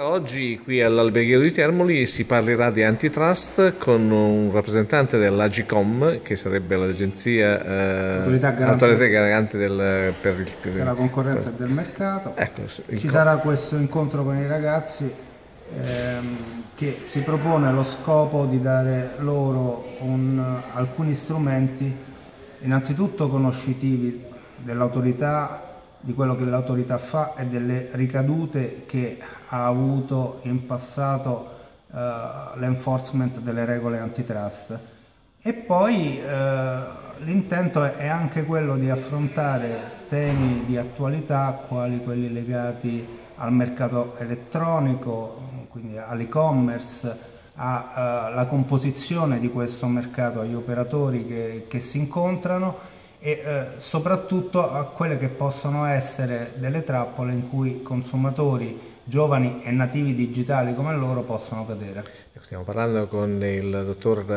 Oggi qui all'Alberghiero di Termoli si parlerà di antitrust con un rappresentante dell'Agicom, che sarebbe l'agenzia eh, autorità garante, del, per il, della concorrenza e del mercato. Ecco, Ci sarà questo incontro con i ragazzi ehm, che si propone lo scopo di dare loro un, alcuni strumenti innanzitutto conoscitivi dell'autorità di quello che l'autorità fa e delle ricadute che ha avuto in passato uh, l'enforcement delle regole antitrust. E poi uh, l'intento è anche quello di affrontare temi di attualità quali quelli legati al mercato elettronico, quindi all'e-commerce, alla uh, composizione di questo mercato, agli operatori che, che si incontrano e eh, soprattutto a quelle che possono essere delle trappole in cui consumatori giovani e nativi digitali come loro possono cadere. Ecco, stiamo parlando con il dottor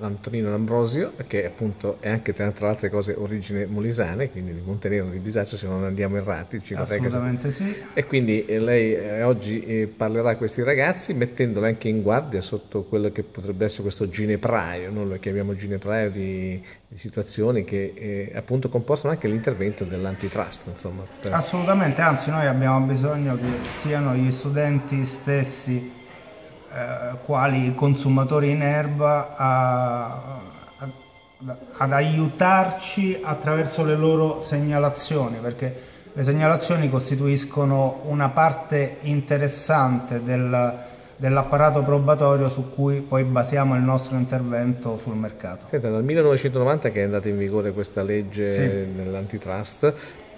Antonino Lambrosio, che appunto è anche tra le altre cose origine molisane, quindi di Montenegro, di Bisaccio, se non andiamo errati. Assolutamente sì. E quindi eh, lei eh, oggi parlerà a questi ragazzi mettendoli anche in guardia sotto quello che potrebbe essere questo ginepraio, noi lo chiamiamo ginepraio di, di situazioni che eh, appunto comportano anche l'intervento dell'antitrust. Insomma. Assolutamente, anzi noi abbiamo bisogno che siano gli studenti stessi eh, quali consumatori in erba a, a, ad aiutarci attraverso le loro segnalazioni perché le segnalazioni costituiscono una parte interessante del dell'apparato probatorio su cui poi basiamo il nostro intervento sul mercato. Senta, dal 1990 che è andata in vigore questa legge sì. dell'antitrust,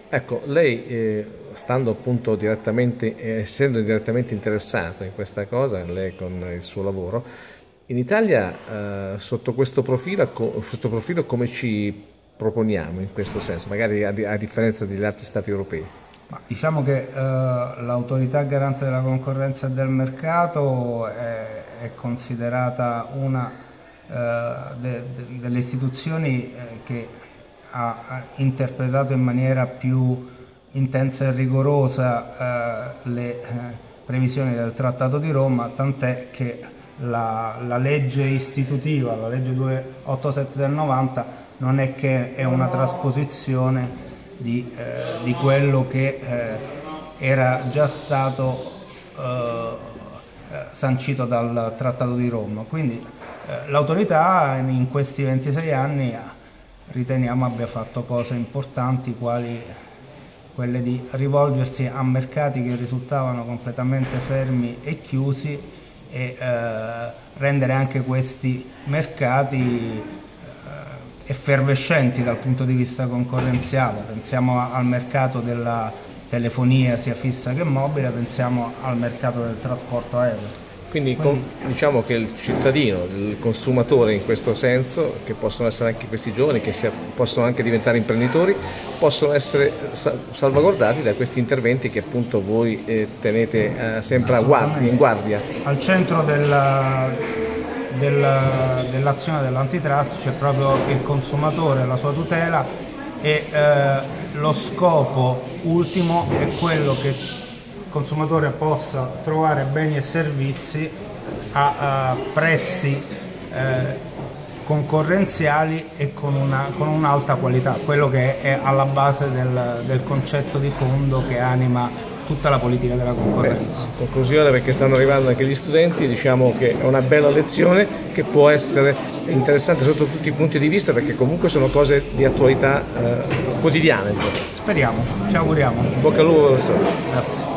ecco, lei eh, stando appunto direttamente, eh, essendo direttamente interessato in questa cosa, lei con il suo lavoro, in Italia eh, sotto, questo profilo, questo profilo come ci proponiamo in questo senso, magari a, a differenza degli altri stati europei? Ma diciamo che eh, l'autorità garante della concorrenza e del mercato è, è considerata una eh, de, de, delle istituzioni eh, che ha, ha, interpretato in maniera più intensa e rigorosa eh, le eh, previsioni del Trattato di Roma, tant'è che la, la, legge istitutiva, la legge 287 del 90, non è che è una trasposizione di, eh, di quello che eh, era già stato eh, sancito dal Trattato di Roma. Quindi l'autorità in questi 26 anni riteniamo abbia fatto cose importanti quali quelle di rivolgersi a mercati che risultavano completamente fermi e chiusi e eh, rendere anche questi mercati effervescenti dal punto di vista concorrenziale, pensiamo al mercato della telefonia sia fissa che mobile, pensiamo al mercato del trasporto aereo. Quindi, Quindi diciamo che il cittadino, il consumatore in questo senso, che possono essere anche questi giovani, che sia, possono anche diventare imprenditori, possono essere salvaguardati da questi interventi che appunto voi eh, tenete eh, sempre guardia, in guardia. Al centro della, dell'azione dell'antitrust c'è proprio il consumatore, la sua tutela e eh, lo scopo ultimo è quello che consumatore possa trovare beni e servizi a, a prezzi eh, concorrenziali e con, una, con, un'alta qualità, quello che è alla base del, del concetto di fondo che anima tutta la politica della concorrenza. Beh, conclusione perché stanno arrivando anche gli studenti, diciamo che è una bella lezione che può essere interessante sotto tutti i punti di vista perché comunque sono cose di attualità eh, quotidiana. Insomma. Speriamo, ci auguriamo. Bocca al lupo professore. Grazie.